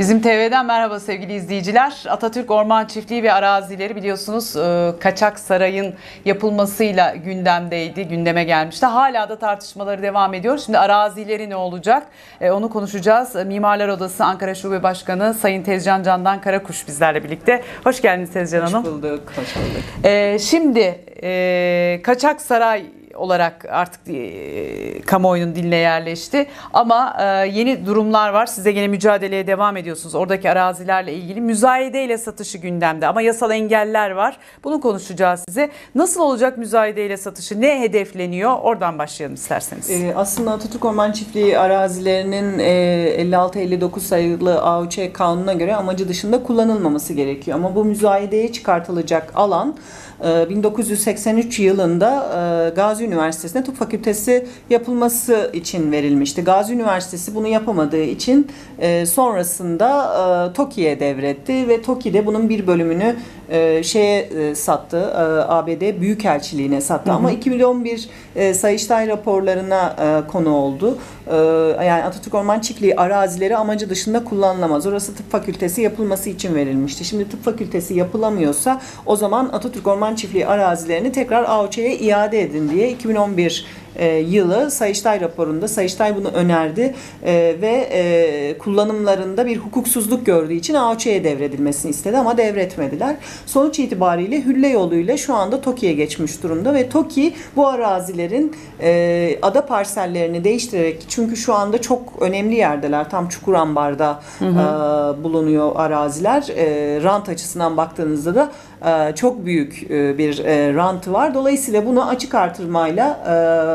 Bizim TV'den merhaba sevgili izleyiciler. Atatürk Orman Çiftliği ve arazileri biliyorsunuz e, Kaçak Saray'ın yapılmasıyla gündemdeydi, gündeme gelmişti. Hala da tartışmaları devam ediyor. Şimdi arazileri ne olacak? E, Onu konuşacağız. Mimarlar Odası Ankara Şube Başkanı Sayın Tezcan Candan Karakuş bizlerle birlikte. Hoş geldiniz Tezcan Hanım. Hoş bulduk, hoş bulduk. E, Şimdi Kaçak Saray olarak artık e, kamuoyunun diline yerleşti. Ama e, yeni durumlar var. Size gene mücadeleye devam ediyorsunuz. Oradaki arazilerle ilgili müzayedeyle satışı gündemde ama yasal engeller var. Bunu konuşacağız size. Nasıl olacak müzayedeyle satışı? Ne hedefleniyor? Oradan başlayalım isterseniz. Ee, aslında Atatürk Orman Çiftliği arazilerinin e, 56-59 sayılı AOÇ kanununa göre amacı dışında kullanılmaması gerekiyor. Ama bu müzayedeye çıkartılacak alan e, 1983 yılında e, Gazi Üniversitesi'ne tıp fakültesi yapılması için verilmişti. Gazi Üniversitesi bunu yapamadığı için e, sonrasında e, TOKİ'ye devretti ve TOKİ de bunun bir bölümünü e, şeye e, sattı. E, ABD Büyükelçiliğine sattı. Ama 2011 e, Sayıştay raporlarına e, konu oldu. E, yani Atatürk Orman Çiftliği arazileri amacı dışında kullanılamaz. Orası tıp fakültesi yapılması için verilmişti. Şimdi tıp fakültesi yapılamıyorsa o zaman Atatürk Orman Çiftliği arazilerini tekrar AOÇ'ye iade edin diye 2011 e, yılı Sayıştay raporunda Sayıştay bunu önerdi e, ve e, kullanımlarında bir hukuksuzluk gördüğü için AOÇ'ye devredilmesini istedi ama devretmediler. Sonuç itibariyle hülle yoluyla şu anda TOKİ'ye geçmiş durumda ve TOKİ bu arazilerin e, ada parsellerini değiştirerek çünkü şu anda çok önemli yerdeler tam Çukurambar'da e, bulunuyor araziler e, rant açısından baktığınızda da çok büyük e, bir e, rantı var. Dolayısıyla bunu açık artırmayla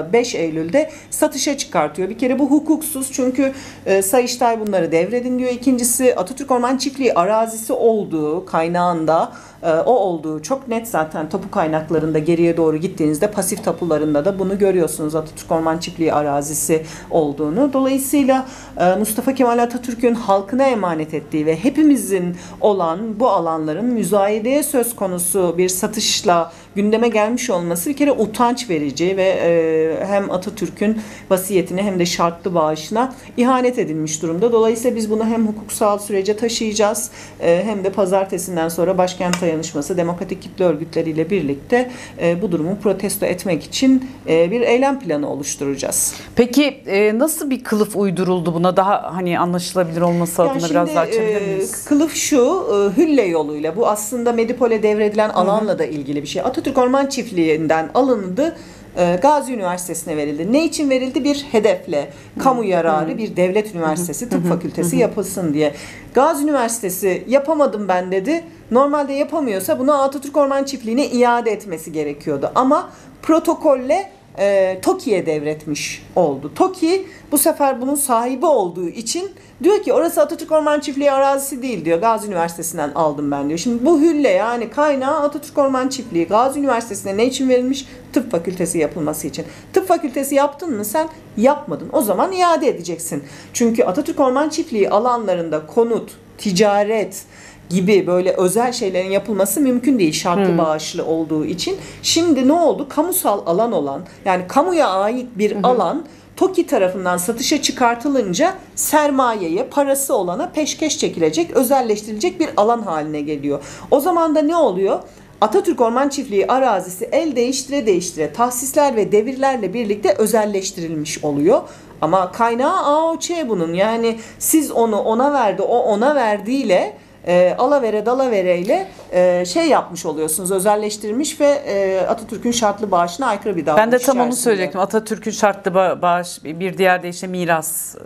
e, 5 Eylül'de satışa çıkartıyor. Bir kere bu hukuksuz çünkü e, Sayıştay bunları devredin diyor. İkincisi Atatürk Orman Çiftliği arazisi olduğu kaynağında e, o olduğu çok net zaten tapu kaynaklarında geriye doğru gittiğinizde pasif tapularında da bunu görüyorsunuz Atatürk Orman Çiftliği arazisi olduğunu. Dolayısıyla e, Mustafa Kemal Atatürk'ün halkına emanet ettiği ve hepimizin olan bu alanların müzayedeye söz konusu bir satışla gündeme gelmiş olması bir kere utanç verici ve e, hem Atatürk'ün vasiyetine hem de şartlı bağışına ihanet edilmiş durumda. Dolayısıyla biz bunu hem hukuksal sürece taşıyacağız e, hem de pazartesinden sonra başkent dayanışması demokratik kitle örgütleriyle birlikte e, bu durumu protesto etmek için e, bir eylem planı oluşturacağız. Peki e, nasıl bir kılıf uyduruldu buna? Daha hani anlaşılabilir olması adına biraz daha açabilir e, miyiz? kılıf şu, e, hülle yoluyla. Bu aslında Medipol'e devredilen alanla da ilgili bir şey. Atatürk Orman Çiftliği'nden alındı. e, Gazi Üniversitesi'ne verildi. Ne için verildi? Bir hedefle. Kamu yararı bir devlet üniversitesi, tıp fakültesi yapılsın diye. Gazi Üniversitesi yapamadım ben dedi. Normalde yapamıyorsa bunu Atatürk Orman Çiftliği'ne iade etmesi gerekiyordu. Ama protokolle e, TOKİ'ye devretmiş oldu. TOKİ bu sefer bunun sahibi olduğu için diyor ki orası Atatürk Orman Çiftliği arazisi değil diyor. Gazi Üniversitesi'nden aldım ben diyor. Şimdi bu hülle yani kaynağı Atatürk Orman Çiftliği Gazi Üniversitesi'ne ne için verilmiş? Tıp fakültesi yapılması için. Tıp fakültesi yaptın mı sen? Yapmadın. O zaman iade edeceksin. Çünkü Atatürk Orman Çiftliği alanlarında konut, ticaret, gibi böyle özel şeylerin yapılması mümkün değil şartlı bağışlı olduğu için. Şimdi ne oldu? Kamusal alan olan yani kamuya ait bir alan TOKİ tarafından satışa çıkartılınca sermayeye, parası olana peşkeş çekilecek, özelleştirilecek bir alan haline geliyor. O zaman da ne oluyor? Atatürk Orman Çiftliği arazisi el değiştire değiştire tahsisler ve devirlerle birlikte özelleştirilmiş oluyor. Ama kaynağı AOÇ bunun. Yani siz onu ona verdi, o ona verdiğiyle e, alavere dalavereyle e, şey yapmış oluyorsunuz özelleştirmiş ve e, Atatürk'ün şartlı bağışına aykırı bir davranış Ben de tam onu söyleyecektim. Atatürk'ün şartlı ba- bağış bir diğer de işte miras. Ee,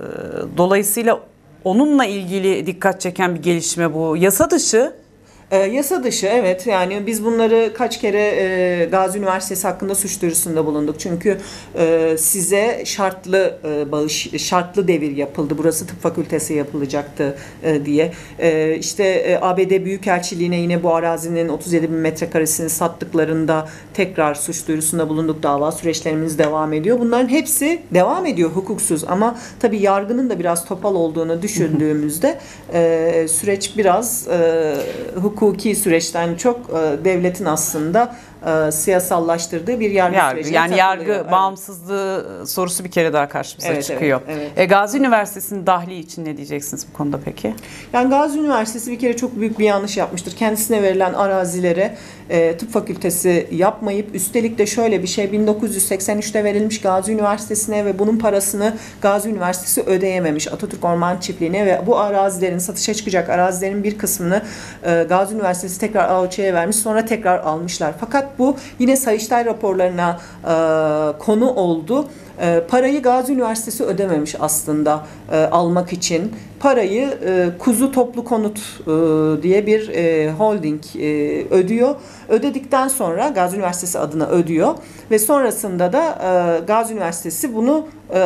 Dolayısıyla onunla ilgili dikkat çeken bir gelişme bu. Yasa dışı E, yasa dışı evet yani biz bunları kaç kere e, Gazi Üniversitesi hakkında suç duyurusunda bulunduk. Çünkü e, size şartlı e, bağış, şartlı devir yapıldı. Burası tıp fakültesi yapılacaktı e, diye. E, işte e, ABD Büyükelçiliğine yine bu arazinin 37 bin metrekaresini sattıklarında tekrar suç duyurusunda bulunduk. Dava süreçlerimiz devam ediyor. Bunların hepsi devam ediyor hukuksuz ama tabii yargının da biraz topal olduğunu düşündüğümüzde e, süreç biraz e, hukuki süreçten çok e, devletin aslında e, siyasallaştırdığı bir yargı, Yargı, sürecine yani yargı Evet. bağımsızlığı sorusu bir kere daha karşımıza Evet, çıkıyor. evet, evet. E, Gazi Üniversitesi'nin dahli için ne diyeceksiniz bu konuda peki? Yani Gazi Üniversitesi bir kere çok büyük bir yanlış yapmıştır. Kendisine verilen arazilere e, tıp fakültesi yapmayıp üstelik de şöyle bir şey 1983'te verilmiş Gazi Üniversitesi'ne ve bunun parasını Gazi Üniversitesi ödeyememiş Atatürk Orman Çiftliği'ne ve bu arazilerin satışa çıkacak arazilerin bir kısmını e, Gazi Üniversitesi tekrar AOÇ'ye vermiş sonra tekrar almışlar. Fakat bu yine Sayıştay raporlarına e, konu oldu. E, parayı Gazi Üniversitesi ödememiş aslında e, almak için. Parayı e, Kuzu Toplu Konut e, diye bir e, holding e, ödüyor. Ödedikten sonra Gazi Üniversitesi adına ödüyor ve sonrasında da e, Gazi Üniversitesi bunu e,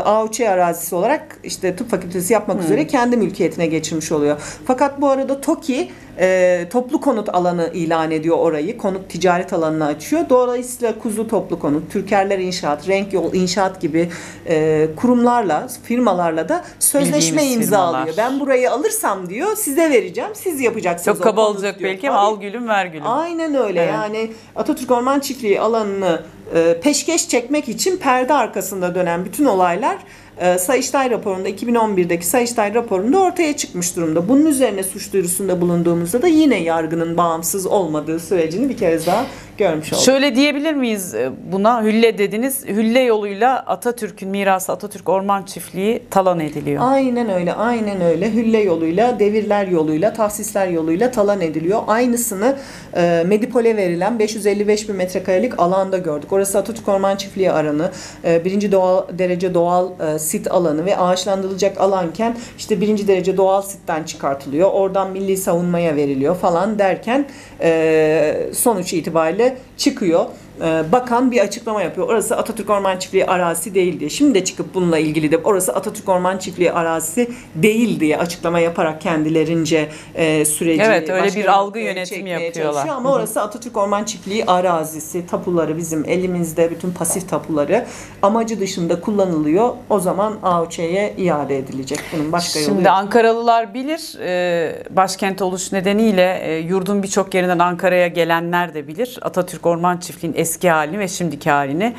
arazisi olarak işte tıp fakültesi yapmak üzere kendi mülkiyetine geçirmiş oluyor. Fakat bu arada TOKİ e, toplu konut alanı ilan ediyor orayı. Konut ticaret alanını açıyor. Dolayısıyla Kuzu Toplu Konut, Türkerler İnşaat, Renk Yol İnşaat gibi e, kurumlarla, firmalarla da sözleşme Bildiğimiz imzalıyor. firmalar. Ben burayı alırsam diyor size vereceğim. Siz yapacaksınız. Çok kaba olacak belki ama al gülüm ver gülüm. Aynen öyle. Evet. Yani Atatürk Orman Çiftliği alanını e, peşkeş çekmek için perde arkasında dönen bütün olaylar e, Sayıştay raporunda 2011'deki Sayıştay raporunda ortaya çıkmış durumda. Bunun üzerine suç duyurusunda bulunduğumuzda da yine yargının bağımsız olmadığı sürecini bir kez daha görmüş olduk. Şöyle diyebilir miyiz e, buna hülle dediniz. Hülle yoluyla Atatürk'ün mirası Atatürk Orman Çiftliği talan ediliyor. Aynen öyle, aynen öyle. Hülle yoluyla, devirler yoluyla, tahsisler yoluyla talan ediliyor. Aynısını e, Medipol'e verilen 555 bin metrekarelik alanda gördük. Orası Atatürk Orman Çiftliği alanı, e, birinci doğal, derece doğal e, sit alanı ve ağaçlandırılacak alanken işte birinci derece doğal sitten çıkartılıyor. Oradan milli savunmaya veriliyor falan derken e, sonuç itibariyle çıkıyor. E, bakan bir açıklama yapıyor. Orası Atatürk Orman Çiftliği arazisi değil diye. Şimdi de çıkıp bununla ilgili de orası Atatürk Orman Çiftliği arazisi değil diye açıklama yaparak kendilerince e, süreci Evet, öyle bir algı yönetimi yapıyorlar. Ama orası Atatürk Orman Çiftliği arazisi, tapuları bizim elimizde bütün pasif tapuları amacı dışında kullanılıyor. O zaman AOÇ'ye iade edilecek. Bunun başka yolu Şimdi yok. Ankaralılar bilir, e, başkent oluş nedeniyle e, yurdun birçok yerinden Ankara'ya gelenler de bilir. Atatürk Orman Çiftliği'nin eski halini ve şimdiki halini.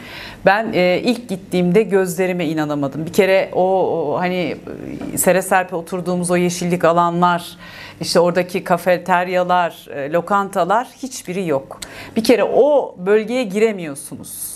Ben e, ilk gittiğimde gözlerime inanamadım. Bir kere o, o hani sere serpe oturduğumuz o yeşillik alanlar, işte oradaki kafeteryalar, e, lokantalar hiçbiri yok. Bir kere o bölgeye giremiyorsunuz.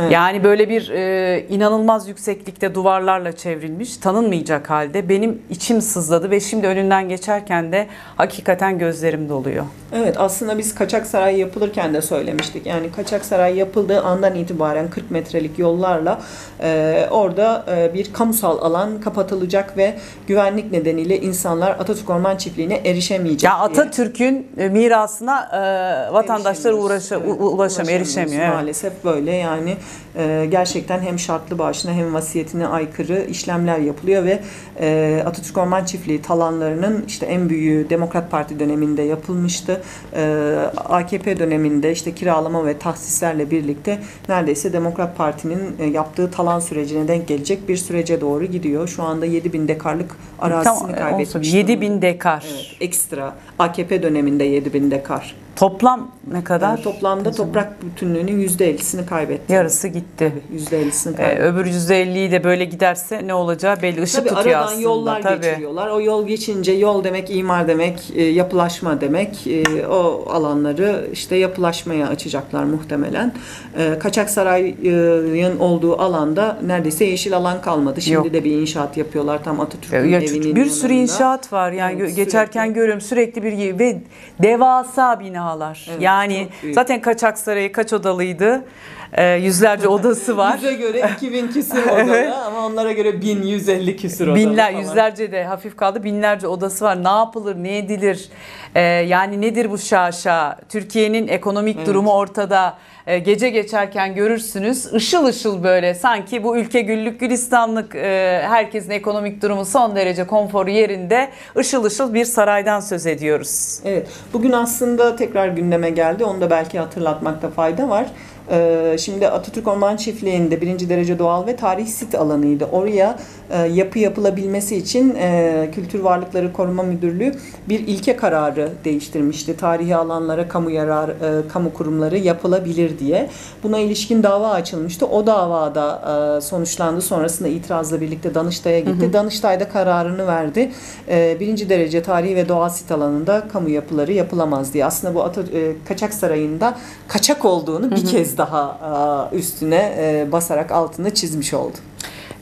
Evet. Yani böyle bir e, inanılmaz yükseklikte duvarlarla çevrilmiş, tanınmayacak halde benim içim sızladı ve şimdi önünden geçerken de hakikaten gözlerim doluyor. Evet aslında biz Kaçak Saray yapılırken de söylemiştik. Yani Kaçak Saray yapıldığı andan itibaren 40 metrelik yollarla e, orada e, bir kamusal alan kapatılacak ve güvenlik nedeniyle insanlar Atatürk Orman Çiftliği'ne erişemeyecek Ya. Atatürk'ün e, mirasına e, vatandaşlar uğraşa, Evet, ulaşamıyor, erişemiyor. evet. Maalesef böyle yani e, gerçekten hem şartlı başına hem vasiyetine aykırı işlemler yapılıyor ve e, Atatürk Orman Çiftliği talanlarının işte en büyüğü Demokrat Parti döneminde yapılmıştı. E, AKP döneminde işte kiralama ve tahsislerle birlikte neredeyse Demokrat Parti'nin e, yaptığı talan sürecine denk gelecek bir sürece doğru gidiyor. Şu anda 7000 dekarlık arazisini Tamam, kaybetmiş. olsun. 7 bin dekar. Evet, ekstra. AKP döneminde 7000 dekar. Toplam ne kadar? Yani toplamda toprak bütünlüğünün %50'sini kaybetti. Yarısı gitti. %50'sini E, kaybetti. öbür %50'yi de böyle giderse ne olacağı belli. Işık Tabii tutuyor aradan aslında. yollar Tabii. geçiriyorlar. O yol geçince yol demek imar demek, e, yapılaşma demek. E, o alanları işte yapılaşmaya açacaklar muhtemelen. E, Kaçaksaray'ın olduğu alanda neredeyse yeşil alan kalmadı. Şimdi Yok. de bir inşaat yapıyorlar tam Atatürk'ün Ya, evinin bir sürü yanında. inşaat var yani Evet, geçerken sürekli. görüyorum sürekli bir ve devasa binalar. Evet, yani zaten Kaçak Sarayı kaç odalıydı? Ee, yüzlerce odası var. Bize göre 2000 küsur odalı ama onlara göre 1150 küsur odalı Binler, falan. yüzlerce de hafif kaldı. Binlerce odası var. Ne yapılır, ne edilir? Ee, yani nedir bu şaşa? Türkiye'nin ekonomik Evet. durumu ortada. Ee, gece geçerken görürsünüz. Işıl ışıl böyle sanki bu ülke güllük gülistanlık e, herkesin ekonomik durumu son derece konforu yerinde. Işıl ışıl bir saraydan söz ediyoruz. Evet. Bugün aslında tekrar gündeme geldi. Onu da belki hatırlatmakta fayda var. Ee, Şimdi Atatürk Orman Çiftliği'nde birinci derece doğal ve tarih sit alanıydı. Oraya e, yapı yapılabilmesi için e, Kültür Varlıkları Koruma Müdürlüğü bir ilke kararı değiştirmişti. Tarihi alanlara kamu yarar, e, kamu kurumları yapılabilir diye. Buna ilişkin dava açılmıştı. O davada e, sonuçlandı. Sonrasında itirazla birlikte Danıştay'a gitti. Danıştay da kararını verdi. E, Birinci derece tarihi ve doğal sit alanında kamu yapıları yapılamaz diye. Aslında bu Ata- e, Kaçak Sarayı'nda kaçak olduğunu bir kez daha e, üstüne e, basarak altını çizmiş oldu.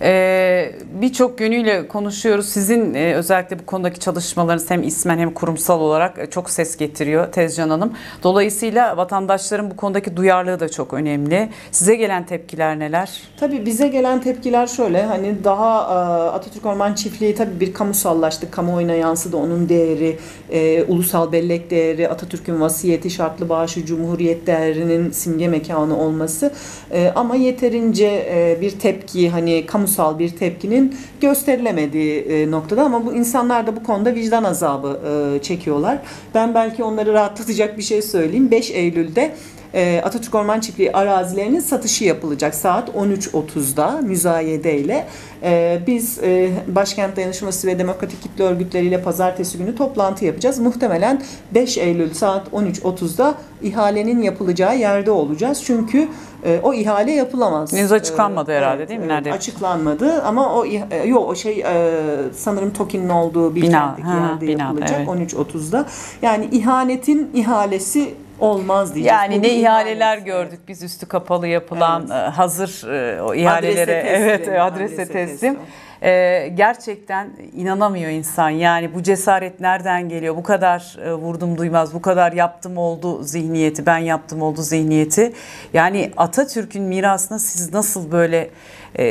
Ee, Birçok yönüyle konuşuyoruz. Sizin e, özellikle bu konudaki çalışmalarınız hem ismen hem kurumsal olarak e, çok ses getiriyor Tezcan Hanım. Dolayısıyla vatandaşların bu konudaki duyarlılığı da çok önemli. Size gelen tepkiler neler? Tabii bize gelen tepkiler şöyle hani daha e, Atatürk Orman Çiftliği tabii bir kamusallaştı. Kamuoyuna yansıdı onun değeri, e, ulusal bellek değeri, Atatürk'ün vasiyeti, şartlı bağışı, cumhuriyet değerinin simge mekanı olması. E, ama yeterince e, bir tepki hani kamusal bir tepkinin gösterilemediği e, noktada ama bu insanlar da bu konuda vicdan azabı e, çekiyorlar. Ben belki onları rahatlatacak bir şey söyleyeyim. 5 Eylül'de e, Atatürk Orman Çiftliği arazilerinin satışı yapılacak saat 13.30'da müzayedeyle. E, biz e, Başkent Dayanışması ve Demokratik Kitle Örgütleriyle pazartesi günü toplantı yapacağız. Muhtemelen 5 Eylül saat 13.30'da ihalenin yapılacağı yerde olacağız. Çünkü e, o ihale yapılamaz. Henüz açıklanmadı E, herhalde, değil mi? Nerede? Açıklanmadı ama o e, yok o şey e, sanırım TOKİ'nin olduğu bir Bina, ha, yerde binada, yapılacak evet. 13.30'da. Yani ihanetin ihalesi olmaz diyeceğiz. Yani Bu ne ihaleler ihalesi. gördük biz üstü kapalı yapılan Evet. e, hazır e, o ihalelere Adrese teslim, evet e, adrese, adrese teslim. teslim. E, gerçekten inanamıyor insan. Yani bu cesaret nereden geliyor? Bu kadar e, vurdum duymaz, bu kadar yaptım oldu zihniyeti, ben yaptım oldu zihniyeti. Yani Atatürk'ün mirasına siz nasıl böyle e,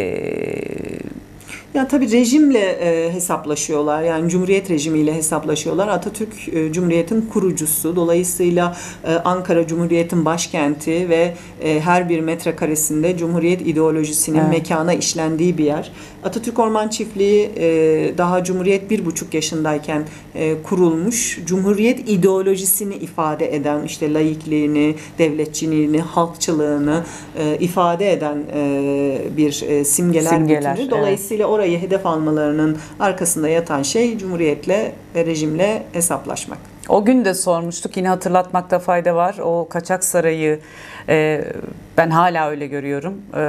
Ya tabii rejimle e, hesaplaşıyorlar. Yani Cumhuriyet rejimiyle hesaplaşıyorlar. Atatürk e, Cumhuriyet'in kurucusu. Dolayısıyla e, Ankara Cumhuriyet'in başkenti ve e, her bir metrekaresinde Cumhuriyet ideolojisinin Evet. mekana işlendiği bir yer. Atatürk Orman Çiftliği e, daha Cumhuriyet bir buçuk yaşındayken e, kurulmuş. Cumhuriyet ideolojisini ifade eden işte laikliğini, devletçiliğini, halkçılığını e, ifade eden e, bir e, simgeler, Simgeler, bütünü. evet. Orayı hedef almalarının arkasında yatan şey Cumhuriyetle ve rejimle hesaplaşmak. O gün de sormuştuk yine hatırlatmakta fayda var. O kaçak sarayı e, ben hala öyle görüyorum. E,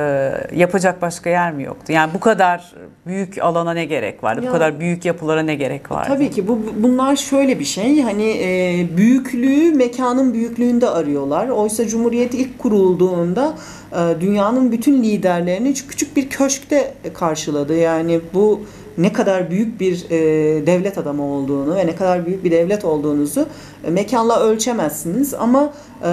yapacak başka yer mi yoktu? Yani bu kadar büyük alana ne gerek vardı? Ya- bu kadar büyük yapılara ne gerek vardı? Tabii ki bu bunlar şöyle bir şey. Hani e, büyüklüğü mekanın büyüklüğünde arıyorlar. Oysa Cumhuriyet ilk kurulduğunda e, dünyanın bütün liderlerini küçük bir köşkte karşıladı. Yani bu ne kadar büyük bir e, devlet adamı olduğunu ve ne kadar büyük bir devlet olduğunuzu e, mekanla ölçemezsiniz. Ama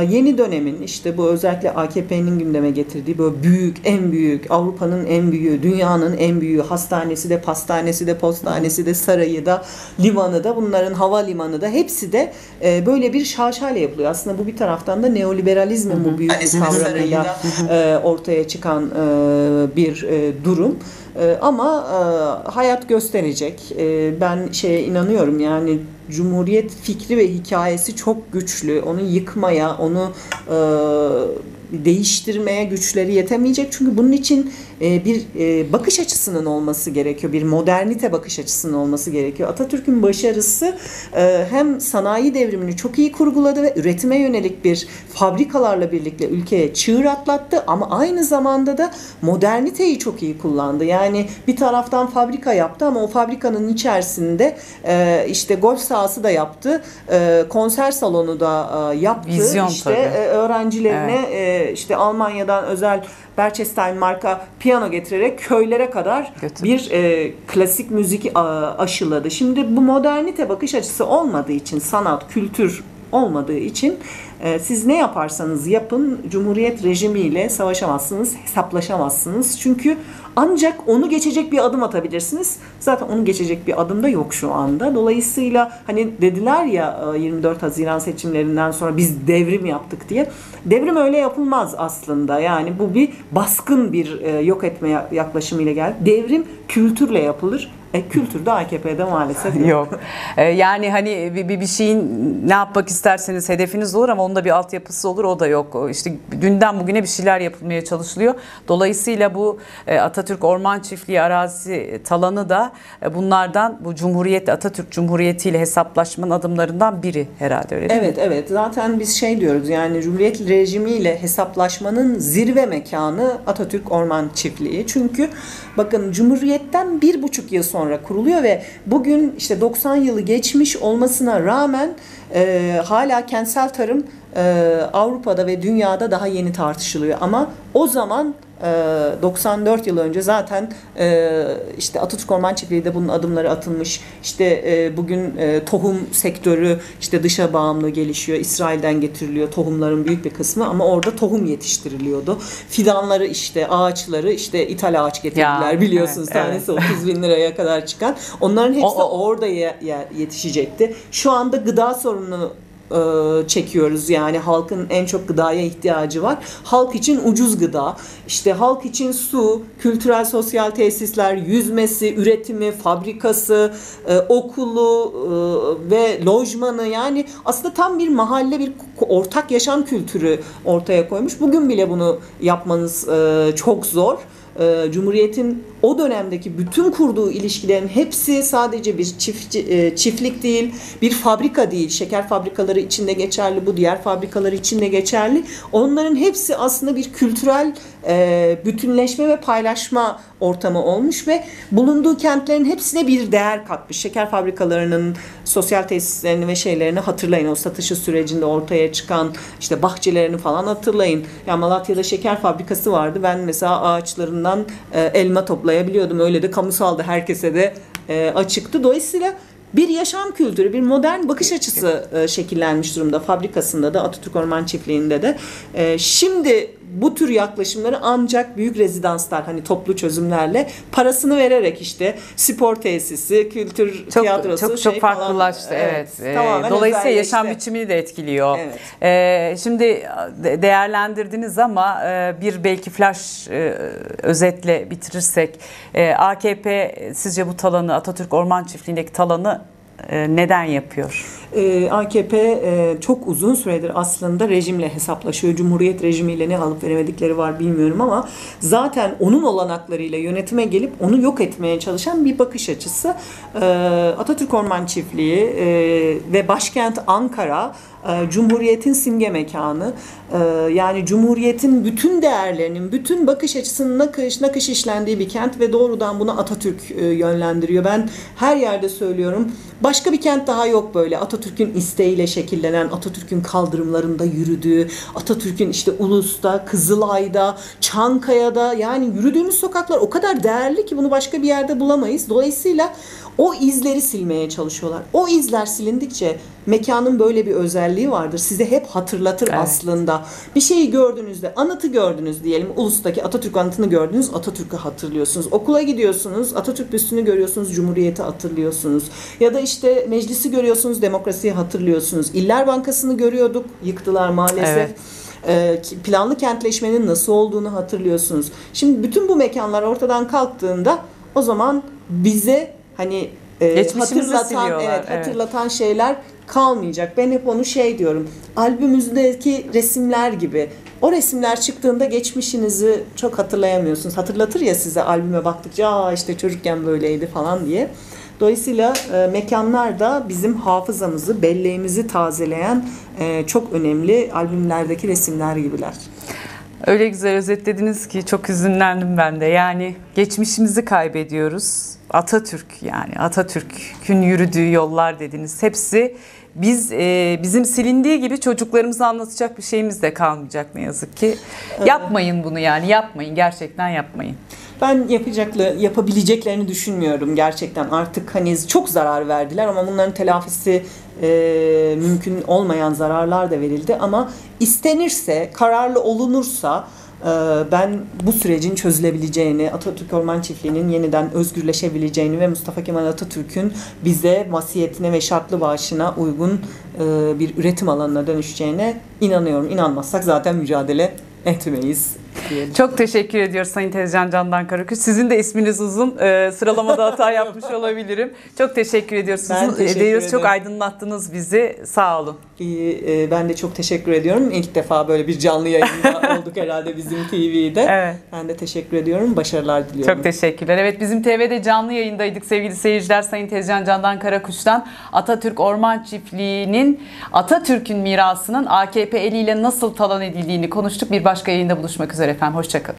yeni dönemin işte bu özellikle AKP'nin gündeme getirdiği böyle büyük, en büyük, Avrupa'nın en büyüğü, dünyanın en büyüğü, hastanesi de, pastanesi de, postanesi de, sarayı da, limanı da, bunların havalimanı da hepsi de e, böyle bir şaşayla yapılıyor. Aslında bu bir taraftan da neoliberalizmin bu büyük kavramıyla e, ortaya çıkan e, bir e, durum. E, ama e, hayat gösterecek. E, ben şeye inanıyorum yani Cumhuriyet fikri ve hikayesi çok güçlü. Onu yıkmaya, onu e, değiştirmeye güçleri yetemeyecek. Çünkü bunun için e, bir e, bakış açısının olması gerekiyor. Bir modernite bakış açısının olması gerekiyor. Atatürk'ün başarısı e, hem sanayi devrimini çok iyi kurguladı ve üretime yönelik bir fabrikalarla birlikte ülkeye çığır atlattı ama aynı zamanda da moderniteyi çok iyi kullandı. Yani bir taraftan fabrika yaptı ama o fabrikanın içerisinde e, işte golf sahası da yaptı, e, konser salonu da e, yaptı. Vizyon işte tabii. e, öğrencilerine e, işte Almanya'dan özel Berchestein marka piyano getirerek köylere kadar Götürdü. bir e, klasik müzik a, aşıladı. Şimdi bu modernite bakış açısı olmadığı için sanat, kültür olmadığı için e, siz ne yaparsanız yapın Cumhuriyet rejimiyle savaşamazsınız, hesaplaşamazsınız. Çünkü ancak onu geçecek bir adım atabilirsiniz. Zaten onu geçecek bir adım da yok şu anda. Dolayısıyla hani dediler ya e, 24 Haziran seçimlerinden sonra biz devrim yaptık diye. Devrim öyle yapılmaz aslında. Yani bu bir baskın bir e, yok etme yaklaşımıyla geldi. Devrim kültürle yapılır. E, kültürde AKP'de maalesef yok. Yok. Ee, yani hani bir, bir- şeyin ne yapmak isterseniz hedefiniz olur ama onun da bir altyapısı olur o da yok. İşte dünden bugüne bir şeyler yapılmaya çalışılıyor. Dolayısıyla bu e, Atatürk Orman Çiftliği arazi talanı da e, bunlardan bu Cumhuriyet Atatürk Cumhuriyeti ile hesaplaşmanın adımlarından biri herhalde öyle değil mi? Evet evet zaten biz şey diyoruz yani Cumhuriyet rejimiyle hesaplaşmanın zirve mekanı Atatürk Orman Çiftliği. Çünkü bakın Cumhuriyet'ten bir buçuk yıl sonra kuruluyor ve bugün işte 90 yılı geçmiş olmasına rağmen e, hala kentsel tarım e, Avrupa'da ve dünyada daha yeni tartışılıyor. Ama o zaman 94 yıl önce zaten e, işte Atatürk Orman Çiftliği'de bunun adımları atılmış. İşte e, bugün e, tohum sektörü işte dışa bağımlı gelişiyor. İsrail'den getiriliyor tohumların büyük bir kısmı ama orada tohum yetiştiriliyordu. Fidanları işte ağaçları işte ithal ağaç getirdiler Ya, biliyorsunuz evet, tanesi 30 bin liraya kadar çıkan. Onların hepsi O- o- orada ye- ye- yetişecekti. Şu anda gıda sorununu e, çekiyoruz. Yani halkın en çok gıdaya ihtiyacı var. Halk için ucuz gıda, işte halk için su, kültürel sosyal tesisler, yüzmesi, üretimi, fabrikası, e, okulu e, ve lojmanı yani aslında tam bir mahalle bir ortak yaşam kültürü ortaya koymuş. Bugün bile bunu yapmanız çok zor. Cumhuriyet'in o dönemdeki bütün kurduğu ilişkilerin hepsi sadece bir çiftçi, e, çiftlik değil, bir fabrika değil. Şeker fabrikaları içinde geçerli, bu diğer fabrikalar içinde geçerli. Onların hepsi aslında bir kültürel e, bütünleşme ve paylaşma ortamı olmuş ve bulunduğu kentlerin hepsine bir değer katmış. Şeker fabrikalarının sosyal tesislerini ve şeylerini hatırlayın. O satışı sürecinde ortaya çıkan işte bahçelerini falan hatırlayın. Ya Malatya'da şeker fabrikası vardı. Ben mesela ağaçlarından e, elma toplayabiliyordum. Öyle de kamusaldı. Herkese de e, açıktı. Dolayısıyla bir yaşam kültürü, bir modern bakış açısı e, şekillenmiş durumda. Fabrikasında da Atatürk Orman Çiftliği'nde de. E, şimdi bu tür yaklaşımları ancak büyük rezidanslar hani toplu çözümlerle parasını vererek işte spor tesisi, kültür Çok tiyatrosu çok çok şey falan. farklılaştı evet. Ee, tamamen Dolayısıyla yaşam biçimini de etkiliyor. Evet. Ee, şimdi de- değerlendirdiniz ama e, bir belki flash e, özetle bitirirsek e, AKP sizce bu talanı Atatürk Orman Çiftliği'ndeki talanı neden yapıyor? Ee, AKP e, çok uzun süredir aslında rejimle hesaplaşıyor. Cumhuriyet rejimiyle ne alıp veremedikleri var bilmiyorum ama zaten onun olanaklarıyla yönetime gelip onu yok etmeye çalışan bir bakış açısı. Ee, Atatürk Orman Çiftliği e, ve başkent Ankara e, Cumhuriyet'in simge mekanı. E, yani Cumhuriyet'in bütün değerlerinin, bütün bakış açısının nakış nakış işlendiği bir kent ve doğrudan bunu Atatürk e, yönlendiriyor. Ben her yerde söylüyorum. Başka bir kent daha yok böyle. Atatürk'ün isteğiyle şekillenen, Atatürk'ün kaldırımlarında yürüdüğü, Atatürk'ün işte Ulus'ta, Kızılay'da, Çankaya'da yani yürüdüğümüz sokaklar o kadar değerli ki bunu başka bir yerde bulamayız. Dolayısıyla o izleri silmeye çalışıyorlar. O izler silindikçe mekanın böyle bir özelliği vardır. Size hep hatırlatır Evet. aslında. Bir şeyi gördüğünüzde, anıtı gördünüz diyelim. Ulus'taki Atatürk anıtını gördünüz, Atatürk'ü hatırlıyorsunuz. Okula gidiyorsunuz, Atatürk büstünü görüyorsunuz, Cumhuriyeti hatırlıyorsunuz. Ya da işte meclisi görüyorsunuz, demokrasiyi hatırlıyorsunuz. İller Bankası'nı görüyorduk, yıktılar maalesef. Evet. Ee, planlı kentleşmenin nasıl olduğunu hatırlıyorsunuz. Şimdi bütün bu mekanlar ortadan kalktığında o zaman bize hani e, hatırlatan evet, evet. hatırlatan şeyler kalmayacak. Ben hep onu şey diyorum. Albümümüzdeki resimler gibi. O resimler çıktığında geçmişinizi çok hatırlayamıyorsunuz. Hatırlatır ya size albüme baktıkça aa işte çocukken böyleydi falan diye. Dolayısıyla e, mekanlar da bizim hafızamızı, belleğimizi tazeleyen e, çok önemli albümlerdeki resimler gibiler. Öyle güzel özetlediniz ki çok hüzünlendim ben de. Yani geçmişimizi kaybediyoruz. Atatürk yani Atatürk'ün yürüdüğü yollar dediniz. Hepsi biz e, bizim silindiği gibi çocuklarımıza anlatacak bir şeyimiz de kalmayacak ne yazık ki. Yapmayın bunu yani yapmayın gerçekten yapmayın. Ben yapacaklı, yapabileceklerini düşünmüyorum gerçekten. Artık hani çok zarar verdiler ama bunların telafisi e, mümkün olmayan zararlar da verildi. Ama istenirse, kararlı olunursa e, ben bu sürecin çözülebileceğini, Atatürk Orman Çiftliği'nin yeniden özgürleşebileceğini ve Mustafa Kemal Atatürk'ün bize vasiyetine ve şartlı bağışına uygun e, bir üretim alanına dönüşeceğine inanıyorum. İnanmazsak zaten mücadele etmeyiz. Diyelim. Çok teşekkür ediyoruz Sayın Tezcan Candan Karakuş. Sizin de isminiz uzun. Ee, sıralamada hata yapmış olabilirim. Çok teşekkür ediyoruz. Ben teşekkür ediyoruz. Çok aydınlattınız bizi. Sağ olun. İyi, e, ben de çok teşekkür ediyorum. İlk defa böyle bir canlı yayında olduk herhalde bizim TV'de. Evet. Ben de teşekkür ediyorum. Başarılar diliyorum. Çok teşekkürler. Evet bizim TV'de canlı yayındaydık sevgili seyirciler. Sayın Tezcan Candan Karakuş'tan Atatürk Orman Çiftliği'nin Atatürk'ün mirasının AKP eliyle nasıl talan edildiğini konuştuk. Bir başka yayında buluşmak üzere efendim. Hoşçakalın.